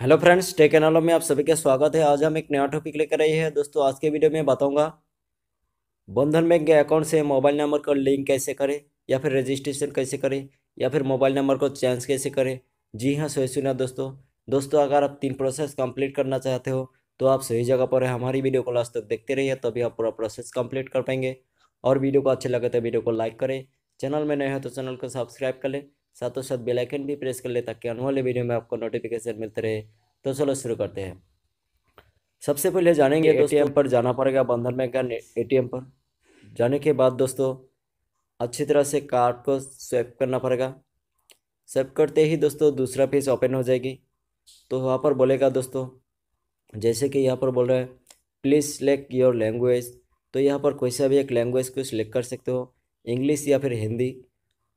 Hello friends, take एनालो में आप सभी का स्वागत है। आज हम एक नया टॉपिक लेकर आए हैं। दोस्तों, आज के वीडियो में बताऊँगा, बंधन बैंक के अकाउंट से मोबाइल नंबर को लिंक कैसे करें, या फिर रजिस्ट्रेशन कैसे करें, या फिर मोबाइल नंबर को चेंज कैसे करें। जी हाँ सही सुना दोस्तों। दोस्तों, अगर आप तीन प्रोसेस कंप्लीट करना चाहते हो तो आप सही जगह पर हमारी वीडियो को लास्ट तक देखते रहिए, तभी आप पूरा प्रोसेस कंप्लीट कर पाएँगे। और वीडियो को अच्छे लगे तो वीडियो को लाइक करें। चैनल में नए हो तो चैनल को सब्सक्राइब कर ले। साथों साथ बेल आइकन भी प्रेस कर ले ताकि आने वाले वीडियो में आपको नोटिफिकेशन मिलते रहे। तो चलो शुरू करते हैं। सबसे पहले जानेंगे एटीएम पर जाना पड़ेगा बंधन बैंक का एटीएम पर। जाने के बाद दोस्तों अच्छी तरह से कार्ड को स्वैप करना पड़ेगा। स्वैप करते ही दोस्तों दूसरा पेज ओपन हो जाएगी। तो वहाँ पर बोलेगा दोस्तों जैसे कि यहाँ पर बोल रहे हैं प्लीज़ सेलेक्ट योर लैंग्वेज तो यहाँ पर कोई सा भी एक लैंग्वेज को सिलेक्ट कर सकते हो इंग्लिश या फिर हिंदी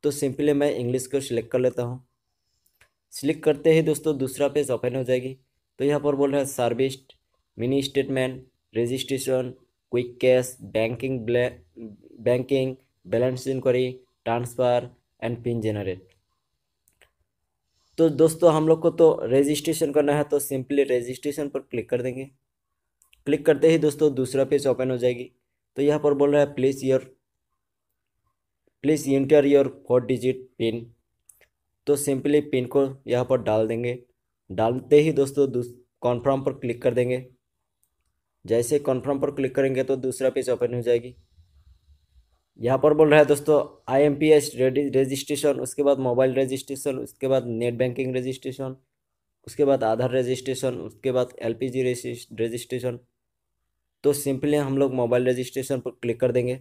तो सिंपली मैं इंग्लिश को सिलेक्ट कर लेता हूँ। सिलेक्ट करते ही दोस्तों दूसरा पेज ओपन हो जाएगी। तो यहाँ पर बोल रहा है service mini statement registration quick cash banking banking balance inquiry transfer and pin generate तो दोस्तों हम लोग को तो रजिस्ट्रेशन करना है तो सिंपली रजिस्ट्रेशन पर क्लिक कर देंगे। क्लिक करते ही दोस्तों दूसरा पेज ओपन हो जाएगी। तो यहाँ पर बोल रहा है please your please enter your four digit pin. तो सिंपली पिन को यहाँ पर डाल देंगे। डालते ही दोस्तों कॉन्फर्म पर क्लिक कर देंगे। जैसे कॉन्फर्म पर क्लिक करेंगे तो दूसरा पेज ओपन हो जाएगी। यहाँ पर बोल रहा है दोस्तों I M P S registration उसके बाद मोबाइल रजिस्ट्रेशन उसके बाद नेट बैंकिंग रजिस्ट्रेशन उसके बाद आधार रजिस्ट्रेशन उसके बाद एल पी जी रजिस्ट्रेशन तो सिंपली हम लोग मोबाइल रजिस्ट्रेशन पर क्लिक कर देंगे।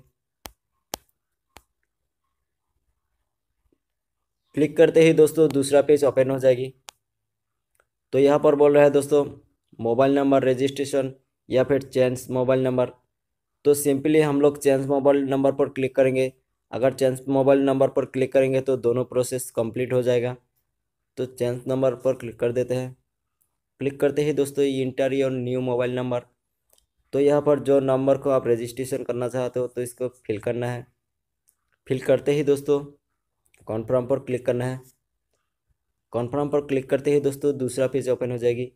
क्लिक करते ही दोस्तों दूसरा पेज ओपन हो जाएगी। तो यहाँ पर बोल रहा है दोस्तों, मोबाइल नंबर रजिस्ट्रेशन या फिर चेंज मोबाइल नंबर। तो सिंपली हम लोग चेंज मोबाइल नंबर पर क्लिक करेंगे। अगर चेंज मोबाइल नंबर पर क्लिक करेंगे तो दोनों प्रोसेस कंप्लीट हो जाएगा। तो चेंज नंबर पर क्लिक कर देते हैं। क्लिक करते ही दोस्तों enter your new mobile number. तो यहाँ पर जो नंबर को आप रजिस्ट्रेशन करना चाहते हो तो इसको फिल करना है। फिल करते ही दोस्तों कॉन्फर्म पर क्लिक करना है। कॉन्फर्म पर क्लिक करते ही दोस्तों दूसरा पेज ओपन हो जाएगी।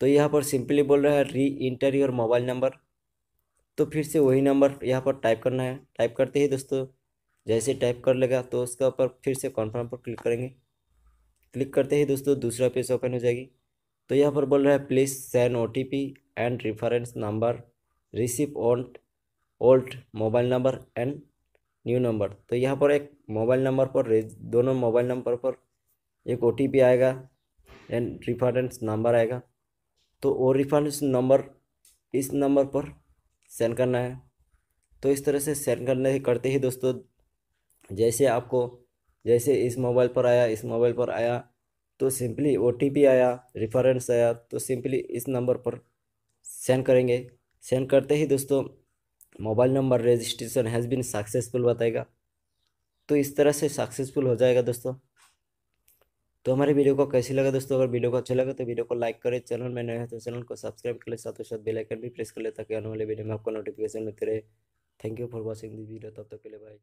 तो यहाँ पर सिंपली बोल रहा है री इंटर योर मोबाइल नंबर तो फिर से वही नंबर यहाँ पर टाइप करना है। टाइप करते ही दोस्तों जैसे टाइप कर लेगा तो उसका ऊपर फिर से कॉन्फर्म पर क्लिक करेंगे। क्लिक करते ही दोस्तों दूसरा पेज ओपन हो जाएगी। तो यहाँ पर बोल रहा है please send O T P and reference number receive on old mobile number and new number. तो यहाँ पर एक मोबाइल नंबर पर दोनों मोबाइल नंबर पर एक ओटीपी आएगा एंड रिफरेंस नंबर आएगा। तो वो रिफरेंस नंबर इस नंबर पर सेंड करना है। तो इस तरह से सेंड करने करते ही दोस्तों, जैसे आपको जैसे इस मोबाइल पर आया, इस मोबाइल पर आया तो सिंपली ओटीपी आया रिफरेंस आया तो सिंपली इस नंबर पर सेंड करेंगे। सेंड करते ही दोस्तों mobile number registration has been successful बताएगा। तो इस तरह से सक्सेसफुल हो जाएगा दोस्तों। तो हमारे वीडियो को कैसी लगा दोस्तों? अगर वीडियो को अच्छा लगा तो वीडियो को लाइक करें, चैनल में नए हैं तो चैनल को सब्सक्राइब कर ले, साथ ही साथ बेल आइकन भी प्रेस कर ले ताकि आने वाले वीडियो में आपको नोटिफिकेशन मिलते रहे। Thank you for watching this video तब तक के लिए बाय